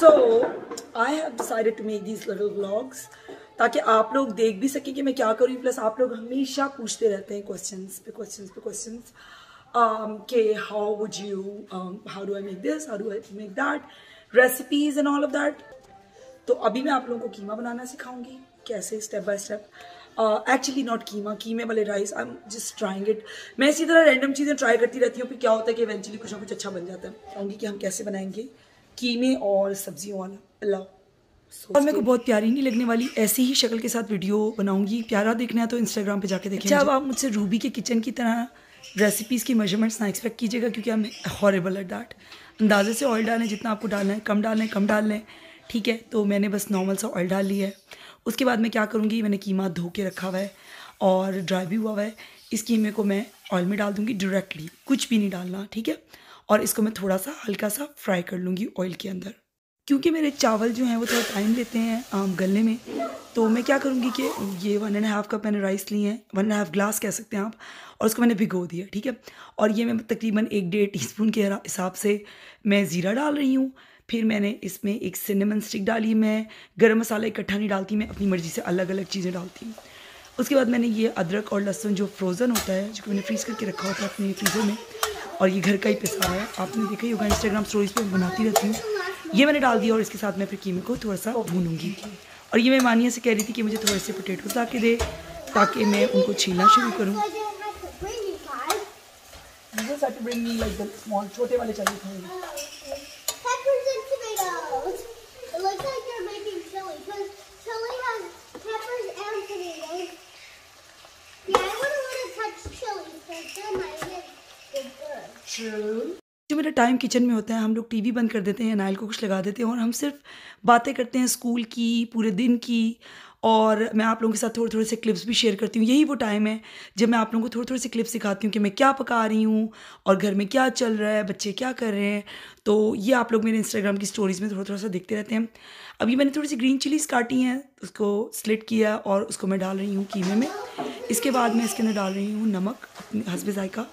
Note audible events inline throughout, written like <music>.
So I have decided to make these little vlogs ताकि आप लोग देख भी सकें कि मैं क्या करूँ। प्लस आप लोग हमेशा पूछते रहते हैं क्वेश्चन पे क्वेश्चन पे क्वेश्चन के how would you how do I make this how do I make that recipes and all of that तो अभी मैं आप लोगों को कीमा बनाना सिखाऊँगी, कैसे step by step actually not keema, कीमे वाले rice I am just trying it मैं इसी तरह रैंडम चीज़ें ट्राई करती रहती हूँ फिर क्या होता है कि इवेंचुअली कुछ ना कुछ अच्छा बन जाता है। कहूँगी कि हम कैसे बनाएँगे। कीमे और सब्जियों वाला अल्लाह और मेरे को बहुत प्यारी नहीं लगने वाली ऐसी ही शक्ल के साथ वीडियो बनाऊँगी। प्यारा देखना है तो इंस्टाग्राम पे जाके देखिए जब आप मुझसे रूबी के किचन की तरह रेसिपीज़ की मेजरमेंट्स ना एक्सपेक्ट कीजिएगा क्योंकि हम हॉरेबल एट दैट अंदाजे से ऑयल डालें जितना आपको डालना है कम डालें कम डाल लें। ठीक है तो मैंने बस नॉर्मल सा ऑयल डाल लिया है। उसके बाद मैं क्या करूँगी मैंने कीमा धो के रखा हुआ है और ड्राई भी हुआ हुआ है। इस कीमे को मैं ऑयल में डाल दूँगी डायरेक्टली कुछ भी नहीं डालना ठीक है? और इसको मैं थोड़ा सा हल्का सा फ्राई कर लूँगी ऑयल के अंदर। क्योंकि मेरे चावल जो हैं वो थोड़ा टाइम लेते हैं, आम गलने में। तो मैं क्या करूँगी कि ये वन एंड हाफ़ कप मैंने राइस लिए हैं वन एंड हाफ़ ग्लास कह सकते हैं आप, और उसको मैंने भिगो दिया, ठीक है? और ये मैं तकरीबन एक डेढ़ टी के हिसाब से मैं ज़ीरा डाल रही हूँ। फिर मैंने इसमें एक सिनेमन स्टिक डाली मैं। गर्म मसाला इकट्ठा नहीं डालती, मैं अपनी मर्ज़ी से अलग अलग चीज़ें डालती हूँ। उसके बाद मैंने ये अदरक और लहसुन जो फ्रोज़न होता है, जो कि मैंने फ्रीज़ करके रखा होता है अपने फ्रीज़र में और ये घर का ही पैसा है। आपने देखा ही होगा इंस्टाग्राम स्टोरीज पर बनाती रहती हूँ। ये मैंने डाल दिया और इसके साथ मैं फिर कीमे को थोड़ा सा भूनूँगी। और ये मैं मानिया से कह रही थी कि मुझे थोड़े से पोटेटोज ला दे, ताकि मैं उनको छीलना शुरू करूँ। छोटे वाले चाहिए जो मेरा टाइम किचन में होता है, हम लोग टीवी बंद कर देते हैं नाइल को कुछ लगा देते हैं और हम सिर्फ़ बातें करते हैं स्कूल की, पूरे दिन की और मैं आप लोगों के साथ थोड़े थोड़े से क्लिप्स भी शेयर करती हूँ। यही वो टाइम है जब मैं आप लोगों को थोड़े थोड़े से क्लिप्स सिखाती हूँ कि मैं क्या पका रही हूँ और घर में क्या चल रहा है, बच्चे क्या कर रहे हैं। तो ये आप लोग मेरे इंस्टाग्राम की स्टोरीज़ में थोड़ा थोड़ा सा देखते रहते हैं। अभी मैंने थोड़ी सी ग्रीन चिलीज़ काटी हैं, उसको स्लिट किया और उसको मैं डाल रही हूँ कीमे में। इसके बाद मैं इसके अंदर डाल रही हूँ नमक, अपने हसब जायका।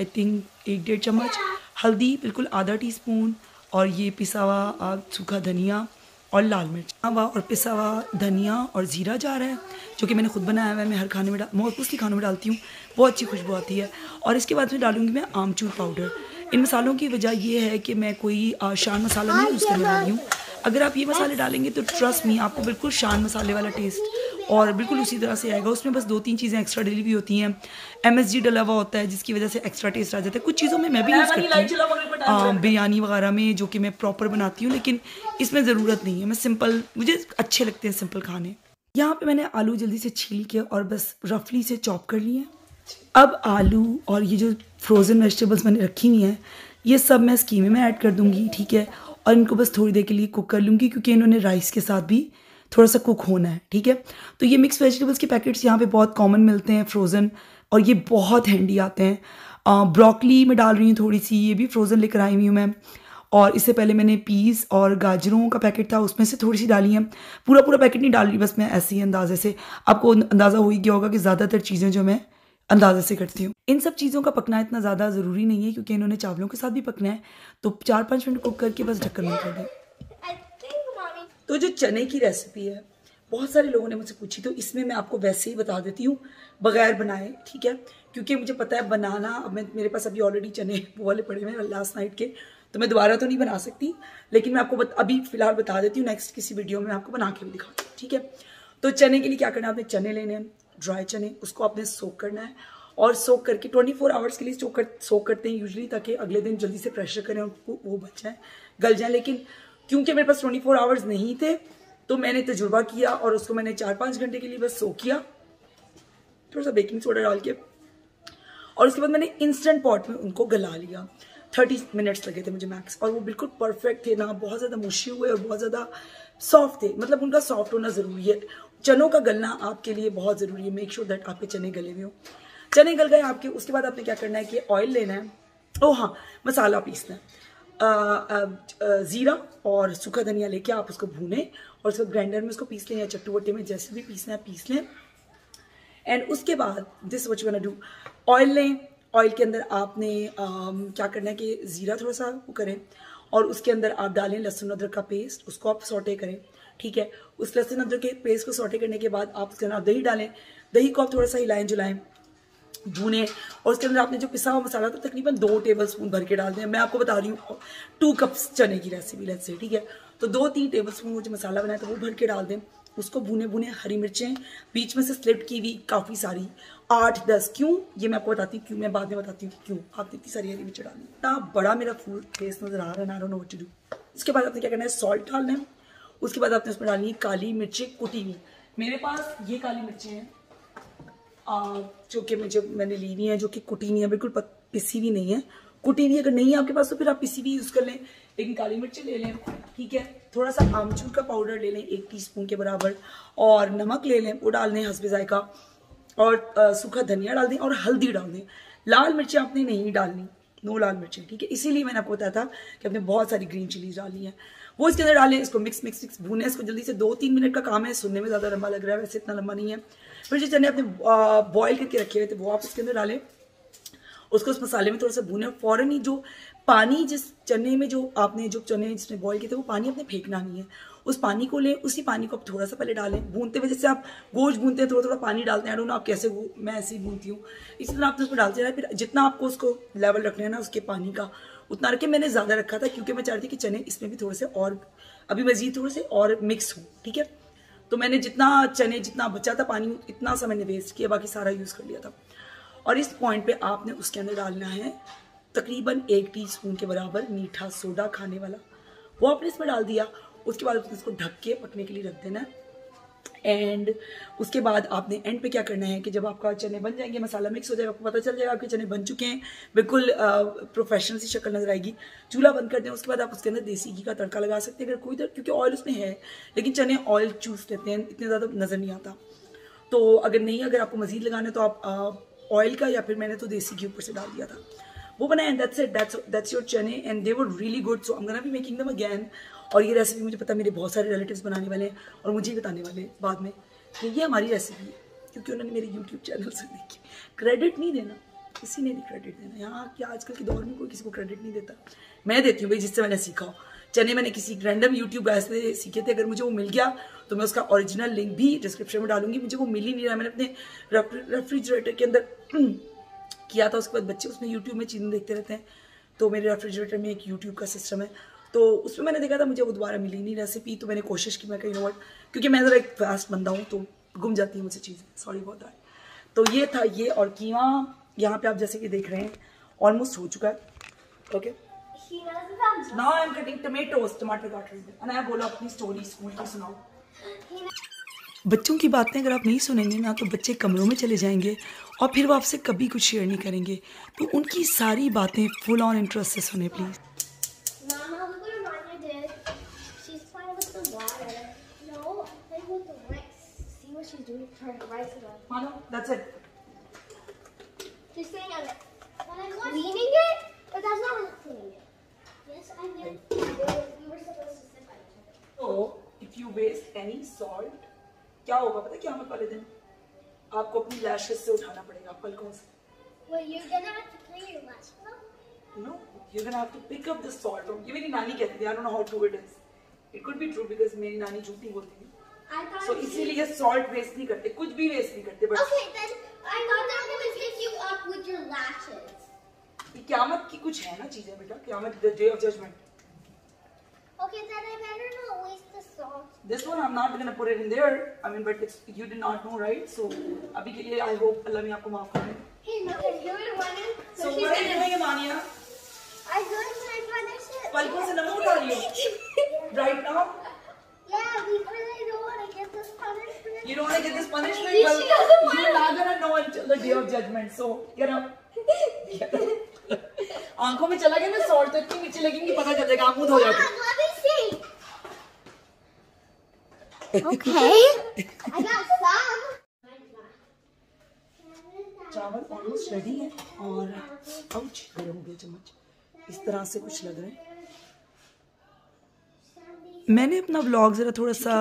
आई थिंक एक डेढ़ चम्मच, हल्दी, बिल्कुल आधा टी स्पून और ये पिसा हुआ सूखा धनिया और लाल मिर्च। हवा और पिसा हुआ धनिया और ज़ीरा जा रहा है, जो कि मैंने खुद बनाया हुआ है। मैं हर खाने में डाल मोस्टली खानों में डालती हूँ। बहुत अच्छी खुशबू आती है। और इसके बाद मैं डालूँगी मैं आमचूर पाउडर इन मसालों की वजह यह है कि मैं कोई शान मसाला नहीं यूज़ करने वाली हूँ। अगर आप ये मसाले डालेंगे तो ट्रस्ट मी आपको बिल्कुल शान मसाले वाला टेस्ट और बिल्कुल उसी तरह से आएगा। उसमें बस दो तीन चीज़ें एक्स्ट्रा डली हुई होती हैं। एम एस जी डला हुआ होता है जिसकी वजह से एक्स्ट्रा टेस्ट आ जाता है। कुछ चीज़ों में मैं भी यूज़ करती हूँ। बिरयानी वगैरह में जो कि मैं प्रॉपर बनाती हूँ लेकिन इसमें ज़रूरत नहीं है। मैं सिंपल मुझे अच्छे लगते हैं सिंपल खाने। यहाँ पे मैंने आलू जल्दी से छील के और बस रफली से चॉप कर लिए। अब आलू और ये जो फ्रोज़न वेजिटेबल्स मैंने रखी हुई हैं ये सब मैं स्कीमे में ऐड कर दूँगी ठीक है? और इनको बस थोड़ी देर के लिए कुक कर लूँगी क्योंकि इन्होंने राइस के साथ भी थोड़ा सा कुक होना है, ठीक है? तो ये मिक्स वेजिटेबल्स के पैकेट्स यहाँ पे बहुत कॉमन मिलते हैं फ्रोज़न और ये बहुत हैंडी आते हैं। ब्रोकली में डाल रही हूँ थोड़ी सी ये भी फ्रोज़न लेकर आई हुई हूँ मैं। और इससे पहले मैंने पीस और गाजरों का पैकेट था, उसमें से थोड़ी सी डाली है। पूरा पूरा पैकेट नहीं डाल रही, बस मैं ऐसे ही अंदाजे से। आपको अंदाज़ा हो ही गया होगा कि ज़्यादातर चीज़ें जो मैं अंदाजे से करती हूँ। इन सब चीज़ों का पकना इतना ज़्यादा ज़रूरी नहीं है, क्योंकि इन्होंने चावलों के साथ भी पकना है। तो चार पाँच मिनट कुक करके बस ढक्कन कर दें। तो जो चने की रेसिपी है बहुत सारे लोगों ने मुझसे पूछी तो इसमें मैं आपको वैसे ही बता देती हूँ बगैर बनाए ठीक है? क्योंकि मुझे पता है बनाना अब मैं मेरे पास अभी ऑलरेडी चने वो वाले पड़े हुए हैं लास्ट नाइट के तो मैं दोबारा तो नहीं बना सकती लेकिन मैं आपको बत, अभी फ़िलहाल बता देती हूँ नेक्स्ट किसी वीडियो में आपको बना के भी दिखाती हूँ ठीक है? तो चने के लिए क्या करना है आपने चने लेने हैं ड्राई चने उसको आपने सोक करना है और सोक करके 24 फोर आवर्स के लिए सोक कर सोक करते हैं यूजली ताकि अगले दिन जल्दी से प्रेशर करें वो बच जाए गल जाए लेकिन क्योंकि मेरे पास 24 फोर आवर्स नहीं थे तो मैंने तजुर्बा किया और उसको मैंने चार पाँच घंटे के लिए बस सो किया। थोड़ा सा बेकिंग सोडा डाल के। और उसके बाद मैंने इंस्टेंट पॉट में उनको गला लिया। थर्टी मिनट्स लगे थे मुझे मैक्स और वो बिल्कुल परफेक्ट थे, ना बहुत ज़्यादा मुशी हुए और बहुत ज़्यादा सॉफ्ट थे। मतलब उनका सॉफ्ट होना ज़रूरी है। चनों का गलना आपके लिए बहुत ज़रूरी है। मेक श्योर दैट आपके चने गले हुए हो। चने गल गए आपके, उसके बाद आपने क्या करना है कि ऑयल लेना है। ओ हाँ मसाला पीसना है। ज़ीरा और सूखा धनिया लेके आप उसको भूनें और उसको ग्राइंडर में उसको पीस लें या चट्टू वट्टे में जैसे भी पीसना है पीस लें। एंड उसके बाद this which one do oil लें ऑयल के अंदर आपने um, क्या करना है कि ज़ीरा थोड़ा सा वो करें और उसके अंदर आप डालें लहसुन अदरक का पेस्ट उसको आप सोटे करें ठीक है? उस लहसुन अदरक के पेस्ट को सोटे करने के बाद आप उसके अंदर दही डालें। दही को आप थोड़ा सा हिलाएँ जुलाएँ भूने और उसके अंदर आपने जो पिसा हुआ मसाला था तकरीबन दो टेबल स्पून भर के डाल दें मैं आपको बता रही हूँ टू कप्स चने की रेसिपी लेट से ठीक है? तो दो तीन टेबल स्पून वो जो मसाला बनाया था वो भर के डाल दें। उसको भुने भुने हरी मिर्चें, बीच में से स्लिप की हुई काफ़ी सारी, आठ, दस, क्यों? ये मैं आपको बताती हूँ, क्यों? मैं बाद में बताती हूँ क्यों। आप इतनी सारी हरी मिर्चें डाली। इतना बड़ा मेरा फ़ूड टेस्ट नज़र आ रहा है ना नो उसके बाद आपने क्या करना है सॉल्ट डालना है। उसके बाद आपने उसमें डालनी है काली मिर्चें कुटी हुई। मेरे पास ये काली मिर्चें हैं जो कि मुझे, मैंने ली हुई है, जो कि कुटी हुई है, बिल्कुल पिसी भी नहीं है। कुटी हुई अगर नहीं है आपके पास तो फिर आप पिसी भी यूज़ कर लें। लेकिन काली मिर्ची ले लें, ठीक है? थोड़ा सा आमचूर का पाउडर ले लें, एक टीस्पून के बराबर, और नमक ले लें, वो डाल दें हंसबे जायका, और सूखा धनिया डाल दें, और हल्दी डाल दें। लाल मिर्ची आपने नहीं डालनी नो लाल मिर्ची, ठीक है? इसीलिए मैंने आपको बताया था कि आपने बहुत सारी ग्रीन चिलीज डाली हैं। वो इसके अंदर डालें, इसको मिक्स मिक्स मिक्स भूने, इसको जल्दी से दो तीन मिनट का काम है, सुनने में ज़्यादा लंबा लग रहा है, वैसे इतना लंबा नहीं है। फिर जो चने अपने बॉयल करके रखे हुए थे, वो आप इसके अंदर डालें। उसको उस मसाले में थोड़ा सा भूने फ़ौरन ही जो पानी जिस चने में जो आपने, जो चने जिसमें बॉईल किए थे, वो पानी आपने फेंकना नहीं है। उस पानी को लें, उसी पानी को आप थोड़ा सा पहले डालें। भूनते हुए जैसे आप गोश्त भूनते हैं थोड़ा थोड़ा पानी डालते हैं। ना आप कैसे मैं ऐसे ही भूनती हूँ। इसी तरह आपने उसको डालते रहे फिर जितना आपको उसको लेवल रखना है ना, उसके पानी का, उतना रखे। मैंने ज़्यादा रखा था क्योंकि मैं चाहती थी कि चने इसमें भी थोड़े से और, अभी मजीद थोड़े से और मिक्स हो, ठीक है? तो मैंने जितना चने, जितना बचा था पानी, इतना सा मैंने वेस्ट किया, बाकी सारा यूज़ कर लिया था। और इस पॉइंट पे आपने उसके अंदर डालना है तकरीबन एक टीस्पून के बराबर मीठा सोडा खाने वाला। वो आपने इसमें डाल दिया, उसके बाद उसने इसको ढक के पकने के लिए रख देना है। एंड उसके बाद आपने एंड पे क्या करना है कि जब आपका चने बन जाएँगे मसाला मिक्स हो जाएगा आपको पता चल जाएगा आपके चने बन चुके हैं। बिल्कुल प्रोफेशनल सी शक्ल नज़र आएगी। चूल्हा बंद कर दें उसके बाद आप उसके अंदर देसी घी का तड़का लगा सकते हैं। अगर कोई तर, क्योंकि ऑयल उसमें है लेकिन चने ऑयल चूस लेते हैं इतने ज़्यादा नज़र नहीं आता। तो अगर नहीं अगर आपको मजीद लगाना है तो आप ऑयल का या फिर मैंने तो देसी घी ऊपर से डाल दिया था। वो बनाया and that's it that's that's your chane and they were really good so I am gonna be making them again और ये रेसिपी मुझे पता मेरे बहुत सारे रिलेटिव्स बनाने वाले हैं और मुझे ही बताने वाले बाद में कि ये हमारी रेसिपी है, क्योंकि उन्होंने मेरे यूट्यूब चैनल से देखी क्रेडिट नहीं देना। किसी ने भी क्रेडिट देना। यहाँ कि आजकल के दौर में कोई किसी को क्रेडिट नहीं देता। मैं देती हूँ भाई, जिससे मैंने सीखा हो। चने मैंने किसी रैंडम यूट्यूब ऐसे सीखे थे। अगर मुझे वो मिल गया तो मैं उसका ओरिजिनल लिंक भी डिस्क्रिप्शन में डालूँगी। मुझे वो मिल ही नहीं रहा। मैंने अपने रेफ्रिजरेटर के अंदर <clears throat> किया था। उसके बाद बच्चे उसमें यूट्यूब में चीज़ें देखते रहते हैं। तो मेरे रेफ्रिजरेटर में एक यूट्यूब का सिस्टम है। तो उसमें मैंने देखा था मुझे वो दोबारा मिली नहीं रेसिपी तो मैंने कोशिश की मैं कहीं नोट क्योंकि मैं ज़रा एक फास्ट बंदा हूँ तो गुम जाती है मुझे चीज़ें। सॉरी बहुत दैट तो ये था ये और कीमा यहाँ पे आप जैसे कि देख रहे हैं ऑलमोस्ट हो चुका है। Okay now I am cutting tomatoes टमाटर काट रही हूँ बोलो अपनी स्टोरी स्कूल की सुनाओ। बच्चों की बातें अगर आप नहीं सुनेंगे ना तो बच्चे कमरों में चले जाएँगे और फिर वो आपसे कभी कुछ शेयर नहीं करेंगे। तो उनकी सारी बातें फुल ऑन इंटरेस्ट से सुने please she's doing trying to rise it up. Mano, that's it. She's sitting on it. Cleaning it? But that's not really cleaning it. Yes, I did. We were supposed to sit by each other. So, if you waste any salt, क्या होगा पता क्या हमें वाले दिन आपको अपनी lashes से उठाना पड़ेगा पलकों से Well, you're gonna have to clean your lashes. No, you're gonna have to pick up the salt from. ये मेरी नानी कहती थी. I don't know how true it is. It could be true because मेरी नानी झूठी बोलती थी. So, इसीलिए सॉल्ट वेस्ट नहीं करते कुछ भी वेस्ट नहीं करते but okay, then I thought that would pick you up with your lashes. क्यामत की कुछ है ना चीज़ें बेटा क्यामत the day of judgement Okay, then I better not waste the salt. This one I'm not gonna put it in there. I mean, but it's you did not know, right? So अभी के लिए I hope अल्लाह ने आपको माफ़ कर दे. Hey, look, you're running. So, so what are you doing, Amania? I'm going to punish it. पलकों से नमो उठा रही Right now. You don't want to get this punishment? Well, you're not going to know until the day of judgment. So, get up. आँखों में चला गया ना salt तो इतनी नीचे लगेंगी पता चल जाएगा हो जाएगा let me see okay I got some chawal almost ready है और आउच गरम हो गया चम्मच इस तरह से कुछ लग रहे हैं मैंने अपना ब्लॉग ज़रा थोड़ा सा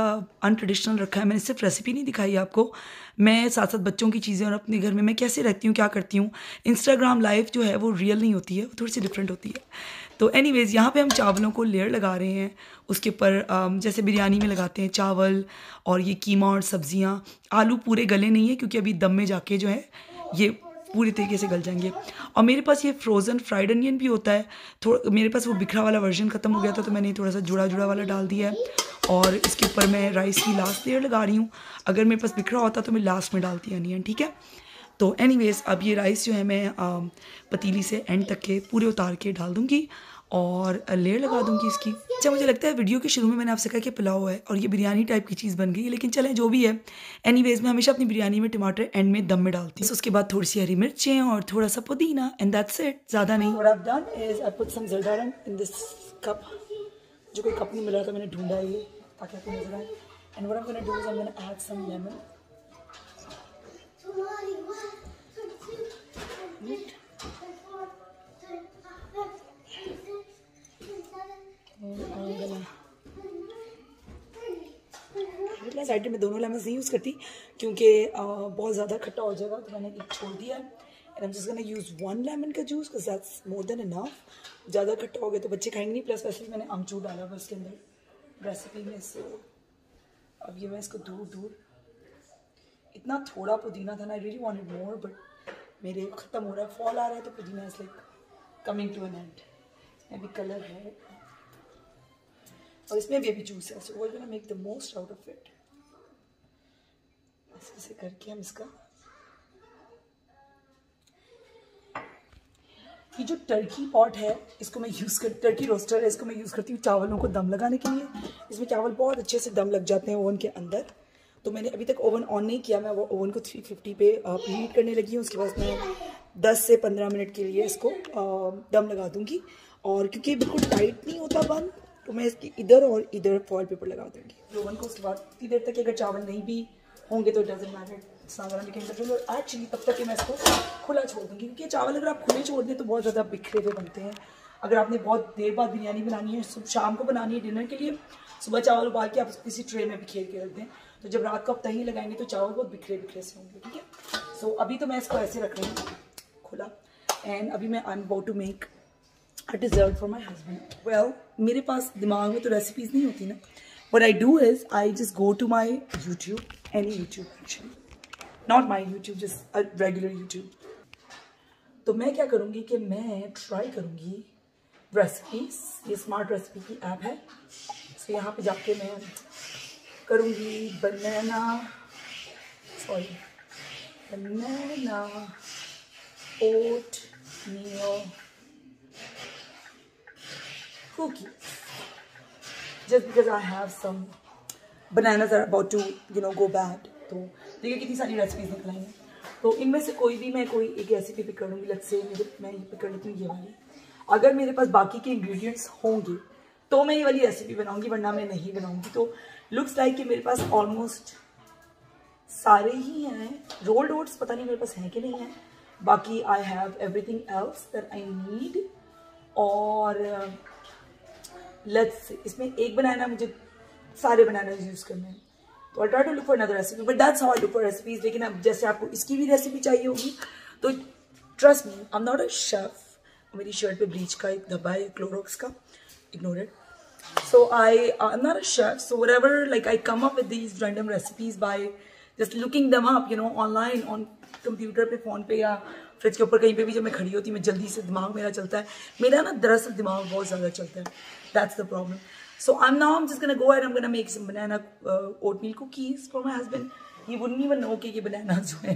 अनट्रेडिशनल रखा है। मैंने सिर्फ़ रेसिपी नहीं दिखाई आपको। मैं साथ साथ बच्चों की चीज़ें और अपने घर में मैं कैसे रहती हूँ, क्या करती हूँ? इंस्टाग्राम लाइव जो है वो रियल नहीं होती है, वो थोड़ी सी डिफरेंट होती है। तो एनीवेज यहाँ पे हम चावलों को लेयर लगा रहे हैं। उसके ऊपर जैसे बिरयानी में लगाते हैं चावल और ये कीमा और सब्ज़ियाँ। आलू पूरे गले नहीं है क्योंकि अभी दम में जाके जो है ये पूरी तरीके से गल जाएँगे। और मेरे पास ये फ्रोज़न फ्राइड अनियन भी होता है। थोड़ा, मेरे पास वो बिखरा वाला वर्जन ख़त्म हो गया था तो मैंने थोड़ा सा जुड़ा जुड़ा वाला डाल दिया है। और इसके ऊपर मैं राइस की लास्ट लेयर लगा रही हूँ। अगर मेरे पास बिखरा होता तो मैं लास्ट में डालती अनियन ठीक है? तो एनीवेज अब ये राइस जो है मैं पतीली से एंड तक के पूरे उतार के डाल दूँगी। और लेयर लगा दूँगी इसकी। अच्छा मुझे लगता है वीडियो के शुरू में मैंने आपसे कहा कि पुलाव है और ये बिरयानी टाइप की चीज़ बन गई है लेकिन चलें जो भी है। एनीवेज मैं हमेशा अपनी बिरयानी में टमाटर एंड में दम में डालती हूँ। उसके बाद थोड़ी सी हरी मिर्चें और थोड़ा सा पुदीना एंड दैट्स इट ज़्यादा नहीं। What I've done is I put some zildaran in this cup जो कोई कप नहीं मिला था मैंने ढूंढा ये ताकि आपको नज़र आए। And what I'm gonna do is I'm gonna add some lemon. Tomorrow, one, two, मैं साइड में दोनों लेमन नहीं यूज़ करती, क्योंकि बहुत ज़्यादा खट्टा हो जाएगा तो मैंने एक छोड़ दिया and am just use one lemon का juice because that's more than enough ज़्यादा खट्टा हो गया तो बच्चे खाएँगे नहीं प्लस वैसे भी मैंने अमचूर डाला हुआ उसके अंदर रेसिपी में सो अब ये मैं इसको दूर दूर। इतना थोड़ा पुदीना था ना I really wanted more but मेरे ख़त्म हो रहा है फॉल आ रहा है तो pudina is like coming to an end इसमें भी कलर है। और इसमें भी अभी जूस है so we make the most out of it ऐसे ऐसे करके हम इसका ये जो टर्की पॉट है, इसको मैं यूज़ कर टर्की रोस्टर है, इसको मैं यूज़ करती हूँ चावलों को दम लगाने के लिए। इसमें चावल बहुत अच्छे से दम लग जाते हैं ओवन के अंदर। तो मैंने अभी तक ओवन ऑन नहीं किया, मैं वो ओवन को 350 पे हीट करने लगी हूँ, उसके बाद मैं 10 से 15 मिनट के लिए इसको दम लगा दूँगी। और क्योंकि बिल्कुल टाइट नहीं होता बंद तो मैं इसकी इधर और इधर फॉल पेपर लगा दूँगी। ओवन को उसके बाद इतनी देर तक अगर चावल नहीं भी होंगे तो डजेंट मैटर सागर लेकिन एक्चुअली तब तक कि मैं इसको खुला छोड़ दूँगी क्योंकि चावल अगर आप खुले छोड़ दें तो बहुत ज़्यादा बिखरे हुए बनते हैं। अगर आपने बहुत देर बाद बिरयानी बनानी है सुबह शाम को बनानी है डिनर के लिए सुबह चावल उबाल के आप किसी ट्रे में बिखेर के रख दें तो जब रात को आप तही लगाएँगे तो चावल बहुत बिखरे बिखरे से होंगे ठीक है? सो अभी तो मैं इसको ऐसे रख रही हूँ खुला। एंड अभी मैं I am about to make a dessert for my husband well मेरे पास दिमाग में तो रेसिपीज़ नहीं होती ना but I do is I just go to my YouTube, any YouTube actually. Not my YouTube, just a regular YouTube. तो मैं क्या करूँगी कि मैं ट्राई करूँगी रेसिपीज़ ये स्मार्ट रेसिपी की ऐप है सो यहाँ पे जाके मैं करूँगी बनाना sorry banana oatmeal cookies just because I have some bananas are about to, you know, go bad. तो देखिए कितनी सारी रेसिपीज़ निकल आई हैं। तो इनमें से कोई भी मैं कोई एक रेसिपी पिक कर लूँगी लेट्स से मेरे, मैं ये पिक कर लेती हूँ ये वाली। अगर मेरे पास बाकी के इंग्रेडिएंट्स होंगे तो मैं ये वाली रेसिपी बनाऊँगी, वरना मैं नहीं बनाऊँगी। तो लुक्स लाइक कि मेरे पास ऑलमोस्ट सारे ही हैं। रोल्ड ओट्स पता नहीं मेरे पास हैं कि नहीं है। बाकी I have everything else that I need और लेट्स इसमें एक बनाना मुझे सारे बनाना यूज़ करने हैं। तो I try to look for recipe but that's how I look for recipes लेकिन अब जैसे आपको इसकी भी रेसिपी चाहिए होगी तो trust me I am not a chef मेरी शर्ट पे ब्लीच का एक धब्बा है क्लोरोक्स का ignore it so i uh, i'm not a chef so whatever like i come up with these random recipes by just looking them up you know online on computer पे phone पे या fridge के ऊपर कहीं पे भी जब मैं खड़ी होती मैं जल्दी से दिमाग मेरा चलता है। मेरा ना दरअसल दिमाग बहुत ज़्यादा चलता है। That's the problem I am now I'm just gonna go ahead I'm gonna make some banana uh, oatmeal cookies for my husband he wouldn't even know कि ये banana जो है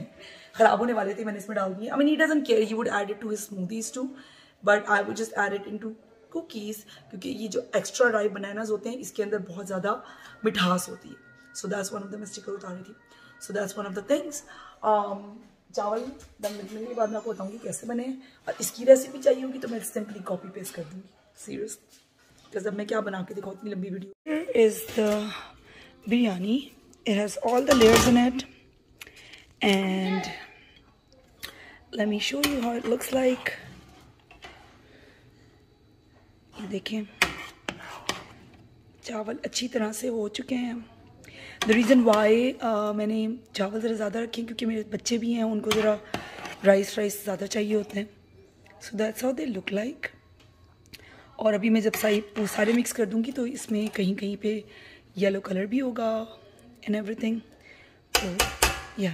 ख़राब होने वाले थे मैंने इसमें डाल दिए I mean he doesn't care he would add it to his smoothies too but I would just add it into cookies क्योंकि ये जो एक्स्ट्रा राइप बनानाज होते हैं इसके अंदर बहुत ज़्यादा मिठास होती है so that's one of the mistake उतार रही थी so that's one of the things चावल दम लगने के बाद मैं आपको बताऊँगी कैसे बने और इसकी रेसिपी चाहिए होगी तो मैं सिंपली कॉपी पेस्ट कर दूँगी सीरियस अब मैं क्या बना के दिखाऊँ इतनी लंबी video is the biryani it has all the layers in it and let me show you how it looks like. ये देखें चावल अच्छी तरह से हो चुके हैं। द रीज़न वाई मैंने चावल ज़रा ज़्यादा रखे क्योंकि मेरे बच्चे भी हैं, उनको ज़रा राइस राइस ज़्यादा चाहिए होते हैं। So that's how they look like और अभी मैं जब सारी सारे मिक्स कर दूँगी तो इसमें कहीं कहीं पे येलो कलर भी होगा एंड एवरी थिंग या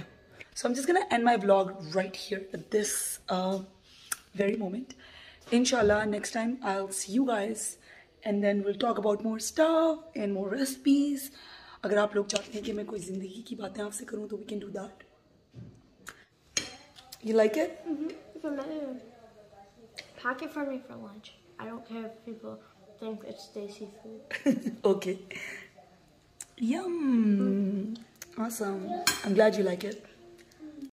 so I am and my blog right here this very moment इनशाला next time I will see you guys and then will talk about more stuff and more recipes अगर आप लोग चाहते हैं कि मैं कोई ज़िंदगी की बातें आपसे करूँ तो we can do that you like it Pack it for me for lunch. I don't care if people think it's Stacy food. <laughs> okay. Yum. Awesome. I'm glad you like it